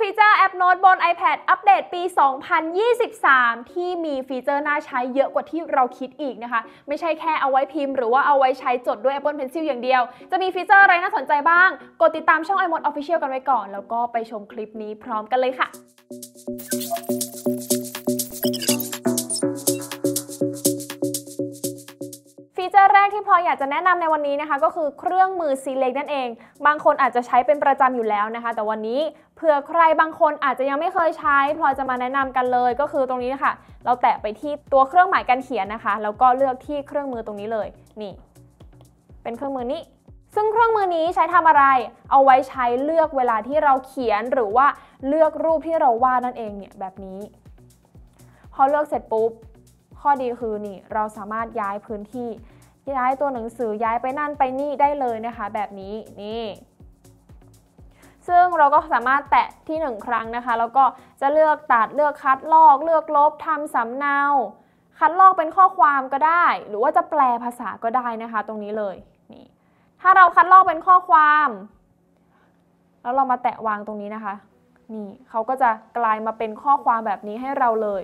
ฟีเจอร์แอปโน้ตบน iPad อัปเดตปี 2023 ที่มีฟีเจอร์น่าใช้เยอะกว่าที่เราคิดอีกนะคะ ไม่ใช่แค่เอาไว้พิมพ์หรือว่าเอาไว้ใช้จดด้วย Apple Pencil อย่างเดียว จะมีฟีเจอร์อะไรน่าสนใจบ้าง กดติดตามช่อง iMod Official กันไว้ก่อน แล้วก็ไปชมคลิปนี้พร้อมกันเลยค่ะ อร์แรกที่พลอยอยากจะแนะนำในวันนี้นะคะ ก็คือเครื่องมือ Select นั่นเอง บางคนอาจจะใช้เป็นประจำอยู่แล้วนะคะ แต่วันนี้เผื่อใครบางคนอาจจะยังไม่เคยใช้พลอยจะมาแนะนำกันเลย ก็คือตรงนี้นะคะเราแตะไปที่ตัวเครื่องหมายการเขียนนะคะ แล้วก็เลือกที่เครื่องมือตรงนี้เลย นี่ เป็นเครื่องมือนี้ซึ่งเครื่องมือนี้ใช้ทำอะไร เอาไว้ใช้เลือกเวลาที่เราเขียนหรือว่าเลือกรูปที่เราวาดนั่นเองเนี่ยแบบนี้ พอเลือกเสร็จปุ๊บ ข้อดีคือนี่เราสามารถย้ายพื้นที่ ย้ายตัวหนังสือย้ายไปนั่นไปนี่ได้เลยนะคะ แบบนี้นี่ซึ่งเราก็สามารถแตะที่หนึ่งครั้งนะคะ แล้วก็จะเลือกตัดเลือกคัดลอก เลือกลบทำสำเนา คัดลอกเป็นข้อความก็ได้ หรือว่าจะแปลภาษาก็ได้นะคะ ตรงนี้เลยนี่ถ้าเราคัดลอกเป็นข้อความ แล้วเรามาแตะวางตรงนี้นะคะ นี่เขาก็จะกลายมาเป็นข้อความแบบนี้ให้เราเลย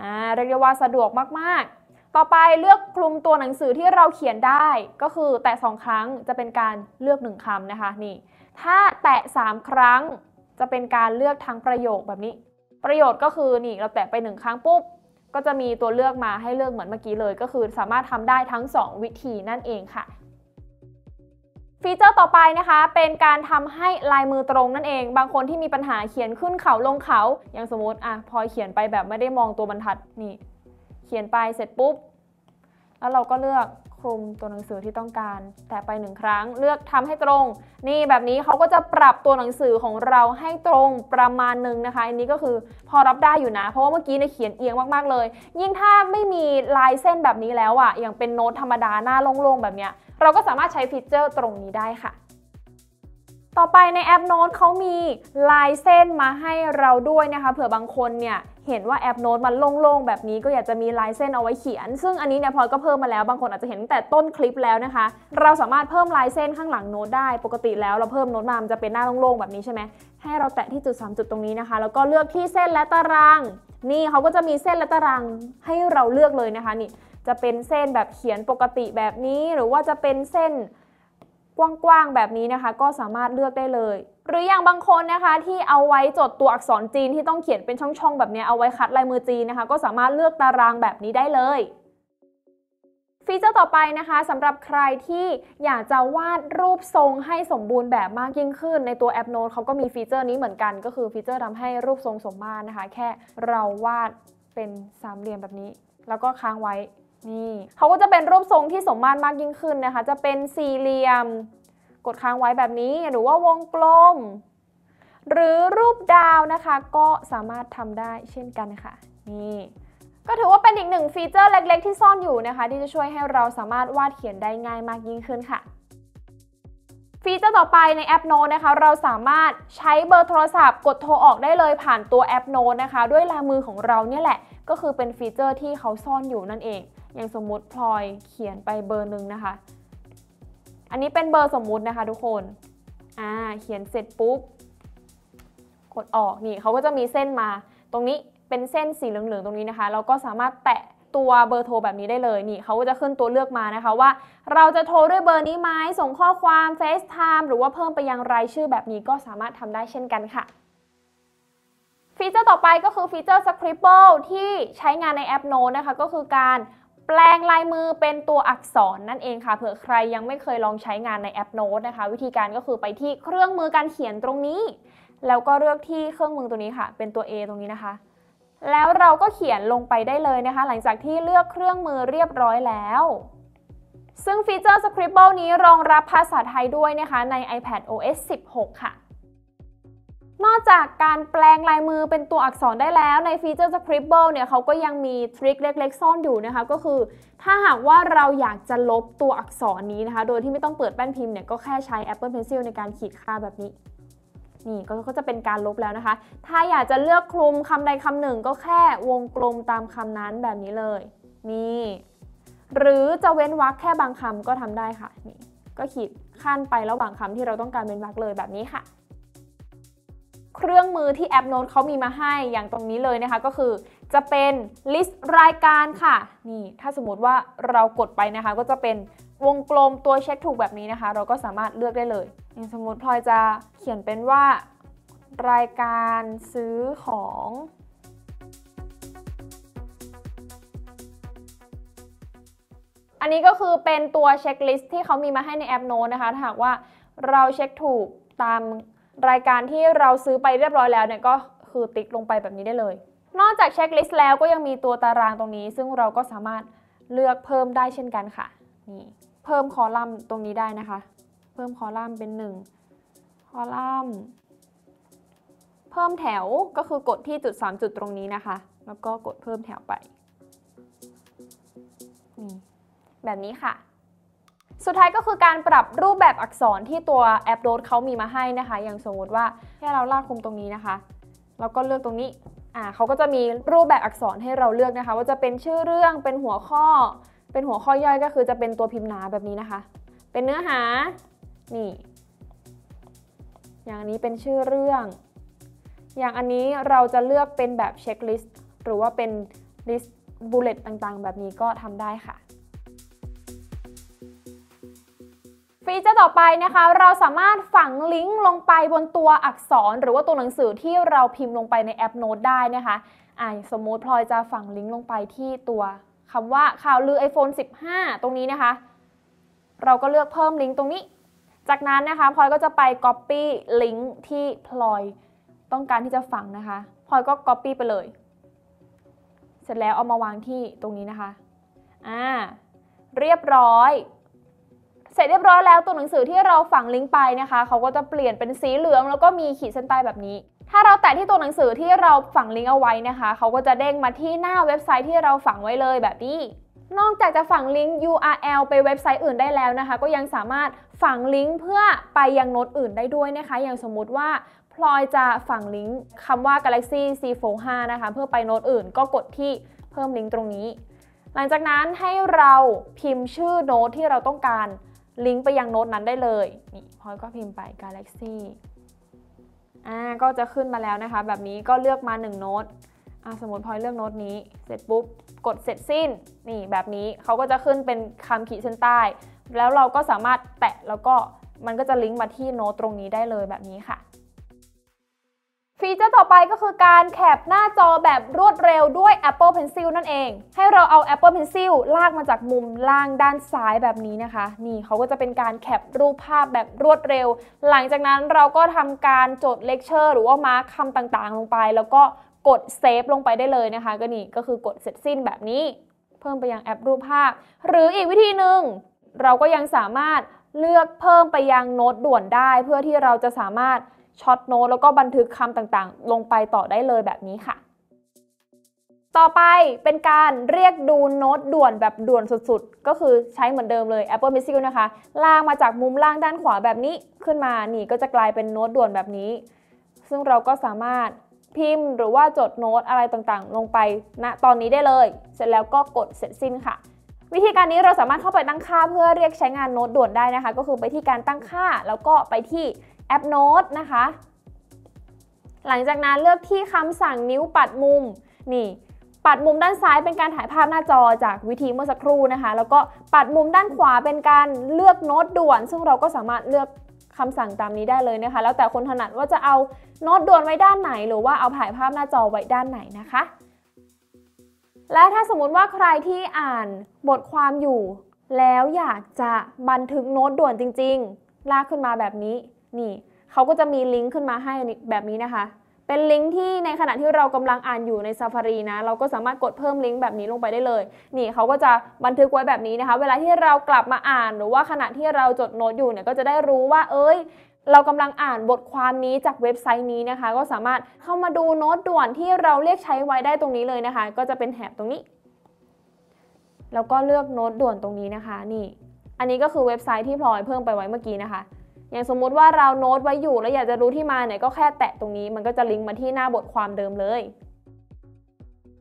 อ่าเรียกได้ว่าสะดวกมากๆ ต่อไปเลือกคลุมตัวหนังสือที่เราเขียนได้ ก็คือแตะสองครั้งจะเป็นการเลือกหนึ่งคำนะคะนี่ ถ้าแตะสามครั้งจะเป็นการเลือกทั้งประโยคแบบนี้ ประโยชน์ก็คือนี่เราแตะไปหนึ่งครั้งปุ๊บก็จะมีตัวเลือกมาให้เลือกเหมือนเมื่อกี้เลย ก็คือสามารถทำได้ทั้ง 2 วิธีนั่นเองค่ะฟีเจอร์ต่อไปนะคะ เป็นการทำให้ลายมือตรงนั่นเอง บางคนที่มีปัญหาเขียนขึ้นเขาลงเขา อย่างสมมติอะพอเขียนไปแบบไม่ได้มองตัวบรรทัดนี่ เขียนไปเสร็จปุ๊บ แล้วเราก็เลือกคลุมตัวหนังสือที่ต้องการ แต่ไปหนึ่งครั้งเลือกทำให้ตรง นี่แบบนี้เขาก็จะปรับตัวหนังสือของเราให้ตรงประมาณหนึ่งนะคะอันนี้ก็คือพอรับได้อยู่นะ เพราะว่าเมื่อกี้เนี่ยเขียนเอียงมากๆเลย ยิ่งถ้าไม่มีลายเส้นแบบนี้แล้วอะ่ะอย่างเป็นโน้ตธรรมดาหน้าโล่งๆแบบเนี้ยเราก็สามารถใช้ฟีเจอร์ตรงนี้ได้ค่ะต่อไปในแอปโน้ตเขามีลายเส้นมาให้เราด้วยนะคะ เผื่อบางคนเนี่ย เห็นว่าแอปโน้ตมันโล่งๆ แบบนี้ก็อยากจะมีลายเส้นเอาไว้เขียน ซึ่งอันนี้เนี่ยพลอยก็เพิ่มมาแล้วบางคนอาจจะเห็นแต่ต้นคลิปแล้วนะคะ เราสามารถเพิ่มลายเส้นข้างหลังโน้ตได้ ปกติแล้วเราเพิ่มโน้ตมามันจะเป็นหน้าโล่งๆ แบบนี้ใช่ไหมให้เราแตะที่จุด 3 จุดตรงนี้นะคะ แล้วก็เลือกที่เส้นและตาราง นี่เขาก็จะมีเส้นและตารางให้เราเลือกเลยนะคะนี่จะเป็นเส้นแบบเขียนปกติแบบนี้ หรือว่าจะเป็นเส้นกว้างๆแบบนี้นะคะ ก็สามารถเลือกได้เลย หรืออย่างบางคนนะคะที่เอาไว้จดตัวอักษรจีนที่ต้องเขียนเป็นช่องๆ แบบนี้เอาไว้คัดลายมือจีนนะคะ ก็สามารถเลือกตารางแบบนี้ได้เลยฟีเจอร์ต่อไปนะคะสำหรับใครที่อยากจะวาดรูปทรงให้สมบูรณ์แบบมากยิ่งขึ้น ในตัวแอปโน้ตเขาก็มีฟีเจอร์นี้เหมือนกัน ก็คือฟีเจอร์ทำให้รูปทรงสมมาตรนะคะ แค่เราวาดเป็นสามเหลี่ยมแบบนี้ แล้วก็ค้างไว้นี่เขาก็จะเป็นรูปทรงที่สมมาตรมากยิ่งขึ้นนะคะ จะเป็นสี่เหลี่ยม กดค้างไว้แบบนี้หรือว่าวงกลม หรือรูปดาวนะคะก็สามารถทำได้เช่นกันค่ะ นี่ก็ถือว่าเป็นอีกหนึ่งฟีเจอร์เล็ก ๆ ที่ซ่อนอยู่นะคะ ที่จะช่วยให้เราสามารถวาดเขียนได้ง่ายมากยิ่งขึ้นค่ะ ฟีเจอร์ต่อไปในแอปโน้ตนะคะ เราสามารถใช้เบอร์โทรศัพท์ กดโทรออกได้เลยผ่านตัวแอปโน้ตนะคะ ด้วยลายมือของเราเนี่ยแหละ ก็คือเป็นฟีเจอร์ที่เขาซ่อนอยู่นั่นเอง อย่างสมมุติพลอยเขียนไปเบอร์หนึ่งนะคะ อันนี้เป็นเบอร์สมมุตินะคะทุกคน อ่า เขียนเสร็จปุ๊บ กดออกนี่เขาก็จะมีเส้นมา ตรงนี้เป็นเส้นสีเหลืองๆตรงนี้นะคะ เราก็สามารถแตะตัวเบอร์โทรแบบนี้ได้เลยนี่เขาก็จะขึ้นตัวเลือกมานะคะว่า เราจะโทรด้วยเบอร์นี้ไหมส่งข้อความ FaceTime หรือว่าเพิ่มไปยังรายชื่อแบบนี้ก็สามารถทำได้เช่นกันค่ะฟีเจอร์ต่อไปก็คือฟีเจอร์ Scribble ที่ใช้งานในแอปโน้ตนะคะ ก็คือการ แปลงลายมือเป็นตัวอักษรนั่นเองค่ะ เผื่อใครยังไม่เคยลองใช้งานในแอปโน้ตนะคะ วิธีการก็คือไปที่เครื่องมือการเขียนตรงนี้ แล้วก็เลือกที่เครื่องมือตัวนี้ค่ะ เป็นตัว A ตรงนี้นะคะ แล้วเราก็เขียนลงไปได้เลยนะคะ หลังจากที่เลือกเครื่องมือเรียบร้อยแล้ว ซึ่งฟีเจอร์ Scribble นี้รองรับภาษาไทยด้วยนะคะใน iPad OS 16 ค่ะ นอกจากการแปลงลายมือเป็นตัวอักษรได้แล้วในฟีเจอร์ Scribble เนี่ยเขาก็ยังมีทริคเล็ก ๆ ซ่อนอยู่นะคะ ก็คือถ้าหากว่าเราอยากจะลบตัวอักษรนี้นะคะ โดยที่ไม่ต้องเปิดแป้นพิมพ์เนี่ยก็แค่ใช้ Apple Pencil ในการขีดค่าแบบนี้ นี่ก็จะเป็นการลบแล้วนะคะ ถ้าอยากจะเลือกคลุมคำใดคำหนึ่ง ก็แค่วงกลมตามคำนั้นแบบนี้เลยนี่หรือจะเว้นวรรคแค่บางคำก็ทำได้ค่ะนี่ก็ขีดคั่นไประหว่างคำที่เราต้องการเว้นวรรคเลยแบบนี้ค่ะ เครื่องมือที่แอปโน้ตเขามีมาให้อย่างตรงนี้เลยนะคะ ก็คือจะเป็นลิสต์รายการค่ะ นี่ถ้าสมมติว่าเรากดไปนะคะ ก็จะเป็นวงกลมตัวเช็คถูกแบบนี้นะคะ เราก็สามารถเลือกได้เลยอย่างสมมติพลอยจะเขียนเป็นว่า รายการซื้อของอันนี้ก็คือเป็นตัวเช็คลิสต์ที่เขามีมาให้ในแอปโน้ตนะคะ ถ้าหากว่าเราเช็คถูกตาม รายการที่เราซื้อไปเรียบร้อยแล้วเนี่ยก็คือติ๊กลงไปแบบนี้ได้เลย นอกจากเช็คลิสต์แล้วก็ยังมีตัวตารางตรงนี้ ซึ่งเราก็สามารถเลือกเพิ่มได้เช่นกันค่ะนี่เพิ่มคอลัมน์ตรงนี้ได้นะคะ เพิ่มคอลัมน์เป็น 1 คอลัมน์ เพิ่มแถวก็คือกดที่จุด 3 จุดตรงนี้นะคะ แล้วก็กดเพิ่มแถวไปนี่แบบนี้ค่ะ สุดท้ายก็คือการปรับรูปแบบอักษรที่ตัวแอปโดดเขามีมาให้นะคะ อย่างสมมติว่าแค่เราลากคุมตรงนี้นะคะ แล้วก็เลือกตรงนี้อ่าเขาก็จะมีรูปแบบอักษรให้เราเลือกนะคะ ว่าจะเป็นชื่อเรื่องเป็นหัวข้อ เป็นหัวข้อย่อยก็คือจะเป็นตัวพิมพ์หนาแบบนี้นะคะ เป็นเนื้อหานี่ อย่างนี้เป็นชื่อเรื่อง อย่างอันนี้เราจะเลือกเป็นแบบเช็คลิสต์หรือว่าเป็นลิสต์ bullet ต่างๆ แบบนี้ก็ทำได้ค่ะ ฟีเจอร์ต่อไปนะคะ เราสามารถฝังลิงก์ลงไปบนตัวอักษร หรือว่าตัวหนังสือที่เราพิมพ์ลงไปในแอปโน้ตได้นะคะอ่าสมมติพลอยจะฝังลิงก์ลงไปที่ตัวคำว่าข่าวลือ iPhone 15 ตรงนี้นะคะ เราก็เลือกเพิ่มลิงก์ตรงนี้ จากนั้นนะคะพลอยก็จะไป Copy ลิงก์ที่พลอยต้องการที่จะฝังนะคะพลอยก็ Copy ไปเลย เสร็จแล้วเอามาวางที่ตรงนี้นะคะอ่าเรียบร้อย สร็จเรียบร้อยแล้วตัวหนังสือที่เราฝังลิงก์ไปนะคะเขาก็จะเปลี่ยนเป็นสีเหลืองแล้วก็มีขีดเส้นใต้แบบนี้ ถ้าเราแตะที่ตัวหนังสือที่เราฝังลิงก์เอาไว้นะคะเขาก็จะเด้งมาที่หน้าเว็บไซต์ที่เราฝังไว้เลยแบบนี้นอกจากจะฝังลิงก์ URL ไปเว็บไซต์อื่นได้แล้วนะคะ ก็ยังสามารถฝังลิงก์เพื่อไปยังโน้ตอื่นได้ด้วยนะคะ อย่างสมมุติว่าพลอยจะฝังลิงก์คำว่า Galaxy C Fold 5 นะคะ เพื่อไปโน้ตอื่นก็กดที่เพิ่มลิงก์ตรงนี้ หลังจากนั้นให้เราพิมพ์ชื่อโน้ตที่เราต้องการ ลิงก์ไปยังโน้ตนั้นได้เลย นี่พอยก็พิมพ์ไป Galaxy อ่าก็จะขึ้นมาแล้วนะคะ แบบนี้ก็เลือกมา1โน้ตอ่าสมมติพลอยเลือกโน้ตนี้ เสร็จปุ๊บ กดเสร็จสิ้น นี่แบบนี้เขาก็จะขึ้นเป็นคำขีดเส้นใต้ แล้วเราก็สามารถแตะแล้วก็มันก็จะลิงก์มาที่โน้ตตรงนี้ได้เลยแบบนี้ค่ะ ฟีเจอร์ต่อไปก็คือการแคปหน้าจอแบบรวดเร็วด้วย Apple Pencil นั่นเอง ให้เราเอา Apple Pencil ลากมาจากมุมล่างด้านซ้ายแบบนี้นะคะ นี่เขาก็จะเป็นการแคปรูปภาพแบบรวดเร็ว หลังจากนั้นเราก็ทำการจดเลคเชอร์หรือว่ามาร์คคำต่างๆ ลงไป แล้วก็กดเซฟลงไปได้เลยนะคะ ก็นี่ก็คือกดเสร็จสิ้นแบบนี้ เพิ่มไปยังแอปรูปภาพ หรืออีกวิธีหนึ่งเราก็ยังสามารถเลือกเพิ่มไปยังโน้ตด่วนได้ เพื่อที่เราจะสามารถ short note แล้วก็บันทึกคำต่างๆ ลงไปต่อได้เลยแบบนี้ค่ะ ต่อไปเป็นการเรียกดูโน้ตด่วนแบบด่วนสุดๆ ก็คือใช้เหมือนเดิมเลย Apple Pencil นะคะ ลากมาจากมุมล่างด้านขวาแบบนี้ขึ้นมานี่ก็จะกลายเป็นโน้ตด่วนแบบนี้ ซึ่งเราก็สามารถพิมพ์หรือว่าจดโน้ตอะไรต่างๆ ลงไปณตอนนี้ได้เลย เสร็จแล้วก็กดเสร็จสิ้นค่ะ วิธีการนี้เราสามารถเข้าไปตั้งค่าเพื่อเรียกใช้งานโน้ตด่วนได้นะคะ ก็คือไปที่การตั้งค่าแล้วก็ไปที่ แอปโน้ตนะคะ หลังจากนั้นเลือกที่คำสั่งนิ้วปัดมุม นี่ ปัดมุมด้านซ้ายเป็นการถ่ายภาพหน้าจอจากวิธีเมื่อสักครู่นะคะ แล้วก็ปัดมุมด้านขวาเป็นการเลือกโน้ตด่วน ซึ่งเราก็สามารถเลือกคำสั่งตามนี้ได้เลยนะคะ แล้วแต่คนถนัดว่าจะเอาโน้ตด่วนไว้ด้านไหน หรือว่าเอาถ่ายภาพหน้าจอไว้ด้านไหนนะคะ และถ้าสมมุติว่าใครที่อ่านบทความอยู่ แล้วอยากจะบันทึกโน้ตด่วนจริง ๆ ลากขึ้นมาแบบนี้ นี่เขาก็จะมีลิงก์ขึ้นมาให้แบบนี้นะคะ เป็นลิงก์ที่ในขณะที่เรากำลังอ่านอยู่ใน Safari นะ เราก็สามารถกดเพิ่มลิงก์แบบนี้ลงไปได้เลย นี่เขาก็จะบันทึกไว้แบบนี้นะคะ เวลาที่เรากลับมาอ่าน หรือว่าขณะที่เราจดโน้ตอยู่เนี่ยก็จะได้รู้ว่า เอ้ยเรากำลังอ่านบทความนี้จากเว็บไซต์นี้นะคะ ก็สามารถเข้ามาดูโน้ตด่วนที่เราเรียกใช้ไว้ได้ตรงนี้เลยนะคะ ก็จะเป็นแถบตรงนี้ แล้วก็เลือกโน้ตด่วนตรงนี้นะคะ นี่ อันนี้ก็คือเว็บไซต์ที่พลอยเพิ่มไปไว้เมื่อกี้นะคะ อย่างสมมุติว่าเราโน้ตไว้อยู่แล้วอยากจะรู้ที่มาเนี่ยก็แค่แตะตรงนี้ มันก็จะลิงก์มาที่หน้าบทความเดิมเลย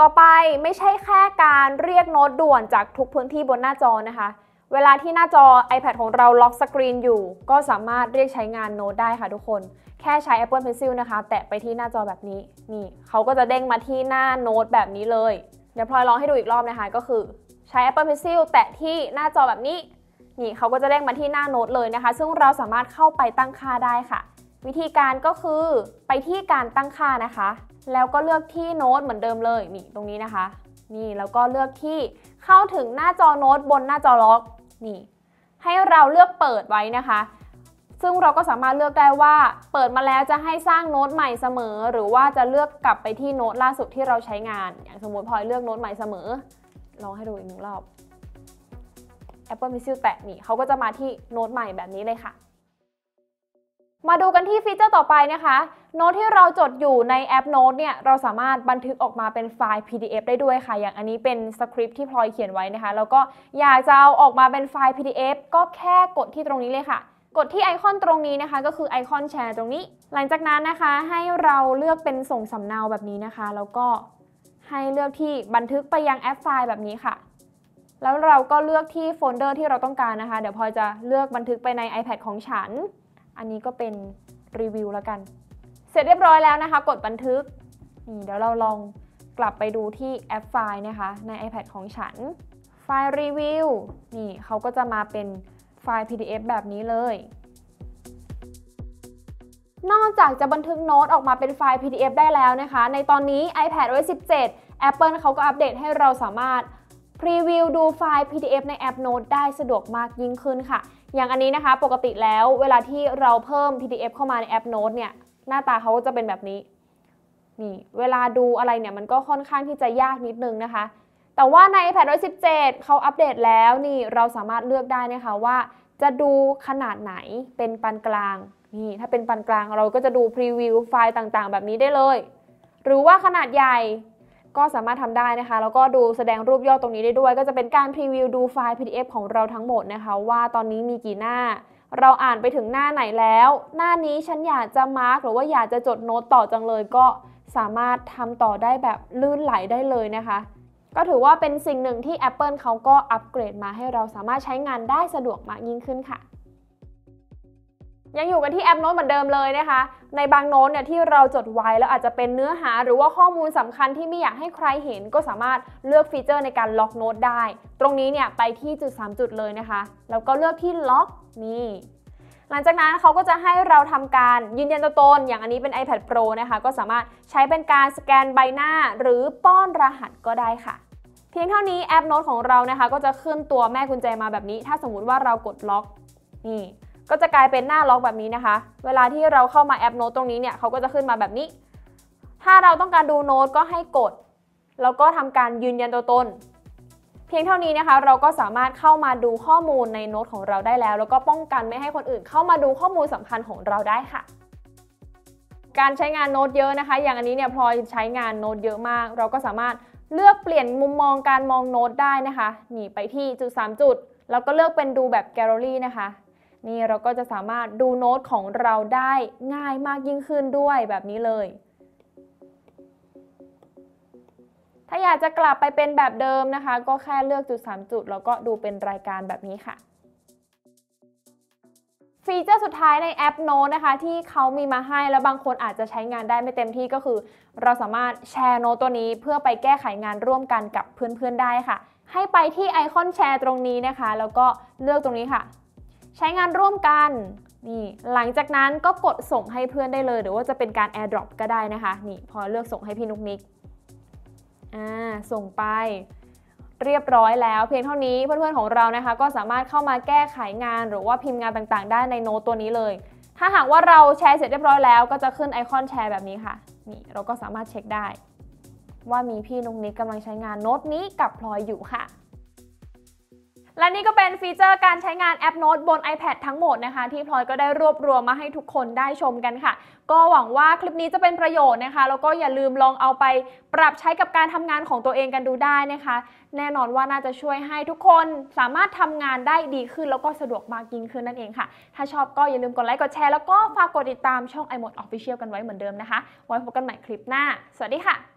ต่อไปไม่ใช่แค่การเรียกโน้ตด่วนจากทุกพื้นที่บนหน้าจอนะคะ เวลาที่หน้าจอ iPad ของเราล็อกสกรีนอยู่ ก็สามารถเรียกใช้งานโน้ตได้ค่ะทุกคน แค่ใช้ Apple Pencil นะคะ แตะไปที่หน้าจอแบบนี้ นี่เขาก็จะเด้งมาที่หน้าโน้ตแบบนี้เลย เดี๋ยวพลอยลองให้ดูอีกรอบนะคะ ก็คือใช้ Apple Pencil แตะที่หน้าจอแบบนี้ นี่เขาก็จะเด้งมาที่หน้าโน้ตเลยนะคะ ซึ่งเราสามารถเข้าไปตั้งค่าได้ค่ะ วิธีการก็คือไปที่การตั้งค่านะคะ แล้วก็เลือกที่โน้ตเหมือนเดิมเลยนี่ตรงนี้นะคะ นี่แล้วก็เลือกที่เข้าถึงหน้าจอโน้ตบนหน้าจอล็อกนี่ ให้เราเลือกเปิดไว้นะคะซึ่งเราก็สามารถเลือกได้ว่าเปิดมาแล้วจะให้สร้างโน้ตใหม่เสมอ หรือว่าจะเลือกกลับไปที่โน้ตล่าสุดที่เราใช้งาน อย่างสมมติพลอยเลือกโน้ตใหม่เสมอลองให้ดูอีกหนึ่งรอบ Apple Pencil แตะนี่เขาก็จะมาที่โน้ตใหม่แบบนี้เลยค่ะ มาดูกันที่ฟีเจอร์ต่อไปนะคะ โน้ตที่เราจดอยู่ในแอปโน้ตเนี่ยเราสามารถบันทึกออกมาเป็นไฟล์ PDF ได้ด้วยค่ะ อย่างอันนี้เป็นสคริปต์ที่พลอยเขียนไว้นะคะ แล้วก็อยากจะเอาออกมาเป็นไฟล์ PDF ก็แค่กดที่ตรงนี้เลยค่ะกดที่ไอคอนตรงนี้นะคะ ก็คือไอคอนแชร์ตรงนี้ หลังจากนั้นนะคะให้เราเลือกเป็นส่งสำเนาแบบนี้นะคะ แล้วก็ให้เลือกที่บันทึกไปยังแอปไฟล์แบบนี้ค่ะ แล้วเราก็เลือกที่โฟลเดอร์ที่เราต้องการนะคะ เดี๋ยวพลอยจะเลือกบันทึกไปใน iPad ของฉัน อันนี้ก็เป็นรีวิวแล้วกัน เสร็จเรียบร้อยแล้วนะคะ กดบันทึกนี่เดี๋ยวเราลองกลับไปดูที่แอปไฟล์นะคะ ใน iPad ของฉัน ไฟล์รีวิวนี่เขาก็จะมาเป็นไฟล์ PDF แบบนี้เลย นอกจากจะบันทึกโน้ตออกมาเป็นไฟล์ PDF ได้แล้วนะคะ ในตอนนี้ iPad OS 17 Apple เขาก็อัปเดตให้เราสามารถ รีวิวดูไฟล์ PDF ในแอป Note ได้สะดวกมากยิ่งขึ้นค่ะ อย่างอันนี้นะคะปกติแล้วเวลาที่เราเพิ่ม PDF เข้ามาในแอป Note เนี่ยหน้าตาเขาจะเป็นแบบนี้นี่เวลาดูอะไรเนี่ยมันก็ค่อนข้างที่จะยากนิดนึงนะคะ แต่ว่าใน iPad OS 17เขาอัปเดตแล้วนี่เราสามารถเลือกได้นะคะว่า จะดูขนาดไหนเป็นปานกลางนี่ถ้าเป็นปานกลางเราก็จะดูพรีวิวไฟล์ต่างๆ แบบนี้ได้เลย หรือว่าขนาดใหญ่ ก็สามารถทำได้นะคะ แล้วก็ดูแสดงรูปย่อตรงนี้ได้ด้วย ก็จะเป็นการพรีวิวดูไฟล์ PDF ของเราทั้งหมดนะคะ ว่าตอนนี้มีกี่หน้า เราอ่านไปถึงหน้าไหนแล้ว หน้านี้ฉันอยากจะมาร์กหรือว่าอยากจะจดโน้ตต่อจังเลยก็สามารถทำต่อได้แบบลื่นไหลได้เลยนะคะ ก็ถือว่าเป็นสิ่งหนึ่งที่ Apple เขาก็อัปเกรดมาให้เราสามารถใช้งานได้สะดวกมากยิ่งขึ้นค่ะ ยังอยู่กันที่แอปโน้ตเหมือนเดิมเลยนะคะ ในบางโน้ตเนี่ยที่เราจดไว้แล้วอาจจะเป็นเนื้อหาหรือว่าข้อมูลสำคัญที่ไม่อยากให้ใครเห็นก็สามารถเลือกฟีเจอร์ในการล็อกโน้ตได้ ตรงนี้เนี่ยไปที่จุด 3 จุดเลยนะคะ แล้วก็เลือกที่ล็อกนี่หลังจากนั้นเขาก็จะให้เราทำการยืนยันตัวตน อย่างอันนี้เป็น iPad Pro นะคะ ก็สามารถใช้เป็นการสแกนใบหน้า หรือป้อนรหัสก็ได้ค่ะเพียงเท่านี้แอปโน้ตของเรานะคะ ก็จะขึ้นตัวแม่กุญแจมาแบบนี้ ถ้าสมมุติว่าเรากดล็อกนี่ ก็จะกลายเป็นหน้าล็อกแบบนี้นะคะ เวลาที่เราเข้ามาแอปโน้ตตรงนี้เนี่ยเขาก็จะขึ้นมาแบบนี้ ถ้าเราต้องการดูโน้ตก็ให้กด แล้วก็ทำการยืนยันตัวตน เพียงเท่านี้นะคะ เราก็สามารถเข้ามาดูข้อมูลในโน้ตของเราได้แล้ว แล้วก็ป้องกันไม่ให้คนอื่น เข้ามาดูข้อมูลสำคัญของเราได้ค่ะการใช้งานโน้ตเยอะนะคะ อย่างอันนี้เนี่ยพลอยใช้งานโน้ตเยอะมาก เราก็สามารถเลือกเปลี่ยนมุมมองการมองโน้ตได้นะคะ หนีไปที่จุด 3 จุด แล้วก็เลือกเป็นดูแบบแกลเลอรี่นะคะ นี่เราก็จะสามารถดูโน้ตของเราได้ง่ายมากยิ่งขึ้นด้วยแบบนี้เลย ถ้าอยากจะกลับไปเป็นแบบเดิมนะคะ ก็แค่เลือกจุด 3 จุด แล้วก็ดูเป็นรายการแบบนี้ค่ะฟีเจอร์สุดท้ายในแอปโน้ตนะคะ ที่เขามีมาให้แล้วบางคนอาจจะใช้งานได้ไม่เต็มที่ก็คือ เราสามารถแชร์โน้ตตัวนี้เพื่อไปแก้ไขงานร่วมกันกับเพื่อนๆได้ค่ะ ให้ไปที่ไอคอนแชร์ตรงนี้นะคะ แล้วก็เลือกตรงนี้ค่ะ ใช้งานร่วมกันนี่หลังจากนั้นก็กดส่งให้เพื่อนได้เลย หรือว่าจะเป็นการ AirDrop ก็ได้นะคะนี่พอเลือกส่งให้พี่นุกนิกอ่าส่งไปเรียบร้อยแล้ว เพียงเท่านี้เพื่อนๆของเรานะคะ ก็สามารถเข้ามาแก้ไขงานหรือว่าพิมพ์งานต่างๆ ได้ในโน้ตตัวนี้เลย ถ้าหากว่าเราแชร์เสร็จเรียบร้อยแล้ว ก็จะขึ้นไอคอนแชร์แบบนี้ค่ะนี่เราก็สามารถเช็คได้ ว่ามีพี่นุกนิกกำลังใช้งานโน้ตนี้กับพลอยอยู่ค่ะ และนี่ก็เป็นฟีเจอร์การใช้งานแอปโน้ตบน iPad ทั้งหมดนะคะ ที่พลอยก็ได้รวบรวมมาให้ทุกคนได้ชมกันค่ะ ก็หวังว่าคลิปนี้จะเป็นประโยชน์นะคะ แล้วก็อย่าลืมลองเอาไปปรับใช้กับการทำงานของตัวเองกันดูได้นะคะ แน่นอนว่าน่าจะช่วยให้ทุกคนสามารถทำงานได้ดีขึ้น แล้วก็สะดวกมากยิ่งขึ้นนั่นเองค่ะ ถ้าชอบก็อย่าลืมกดไลค์กดแชร์แล้วก็ฝากกดติดตามช่อง iMode Official กันไว้เหมือนเดิมนะคะ ไว้พบกันใหม่คลิปหน้า สวัสดีค่ะ